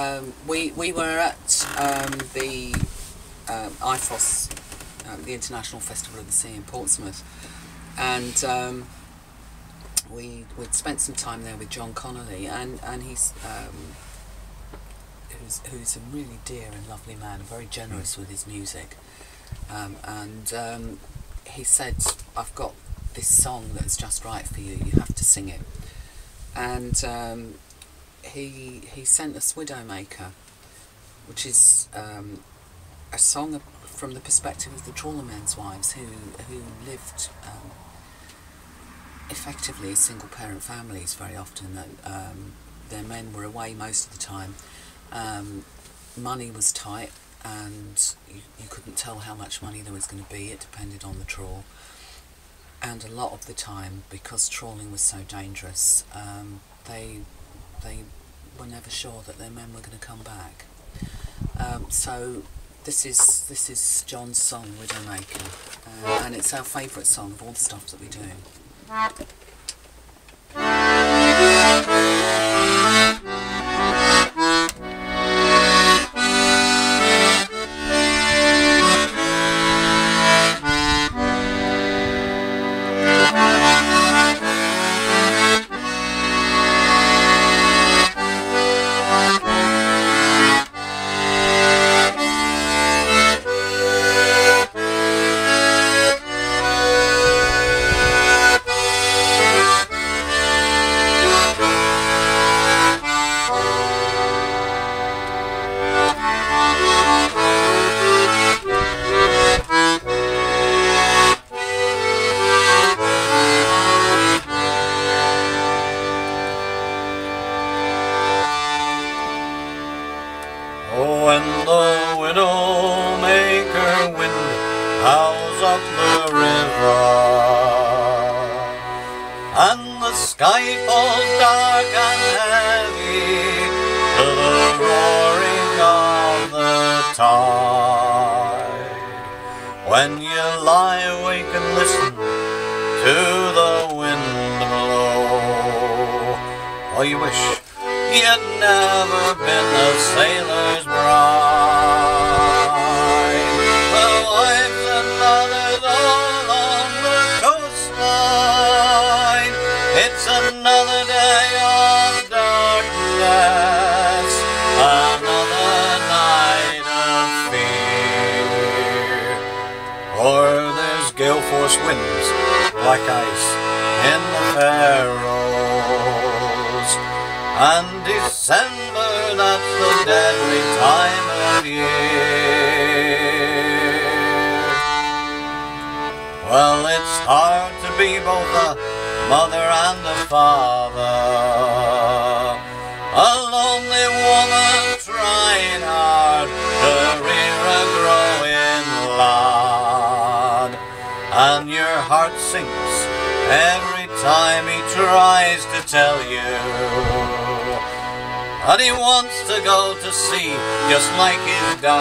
Um, we, we were at um, the um, IFOS, um, the International Festival of the Sea in Portsmouth, and um, we we'd spent some time there with John Conolly, and and he's um, who's who's a really dear and lovely man, very generous with his music, um, and he said, "I've got this song that's just right for you. You have to sing it," and he he sent us Widowmaker, which is um, a song from the perspective of the trawlermen's wives who who lived um, effectively single parent families very often. That um, their men were away most of the time. Um, money was tight, and you, you couldn't tell how much money there was going to be. It depended on the trawl. And a lot of the time, because trawling was so dangerous, um, they they were never sure that their men were going to come back. Um, so this is this is John's song Widowmaker, uh, and it's our favourite song of all the stuff that we do. The widowmaker wind howls up the river, and the sky falls dark and heavy to the roaring of the tide. When you lie awake and listen to the wind blow, oh, you wish You'd never been a sailor's bride. The wives and mothers all along the coastline. It's another day of darkness, another night of fear. Or there's gale force winds, black ice in the Faroes. And December, that's the deadly time of year. Well, it's hard to be both a mother and a father. A lonely woman trying hard to rear a growing lad. And your heart sinks every time he tries to tell you that he wants to go to sea just like his dad.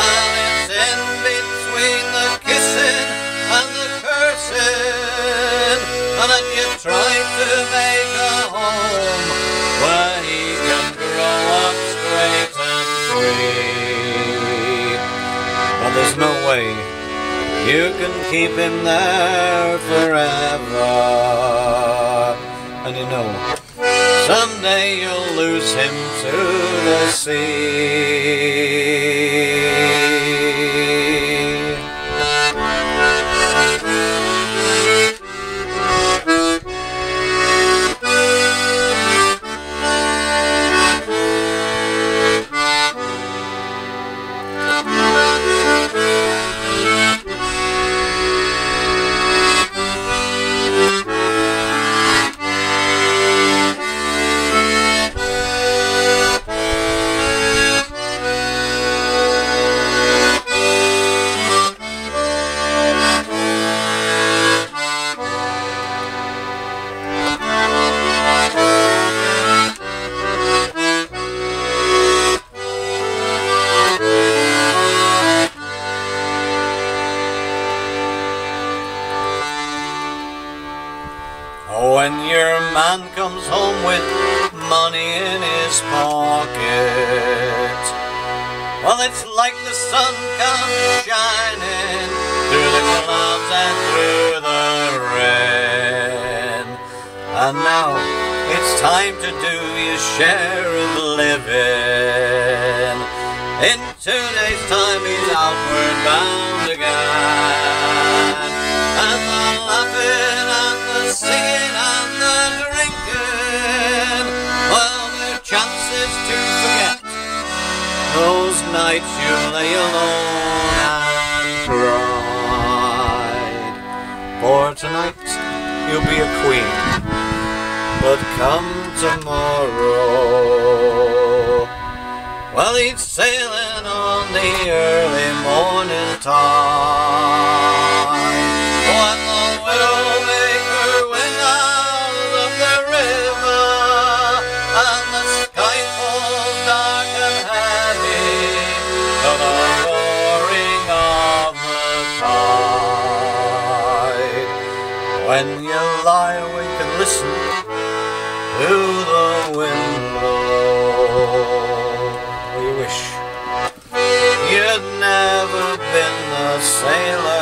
And it's in between the kissing and the cursing, and that you try to make a home where he can grow up straight and free. But there's no way you can keep him there forever. And you know, someday you'll lose him to the sea. When your man comes home with money in his pocket. Well, it's like the sun comes shining through the clouds and through the rain. And now it's time to do your share of living. In two days' time, he's outward bound again. Nights you lay alone and cried. For tonight you'll be a queen, but come tomorrow. Well, he's sailing on the early morning tide. When you lie awake and listen to the wind blow, you wish you'd never been a sailor.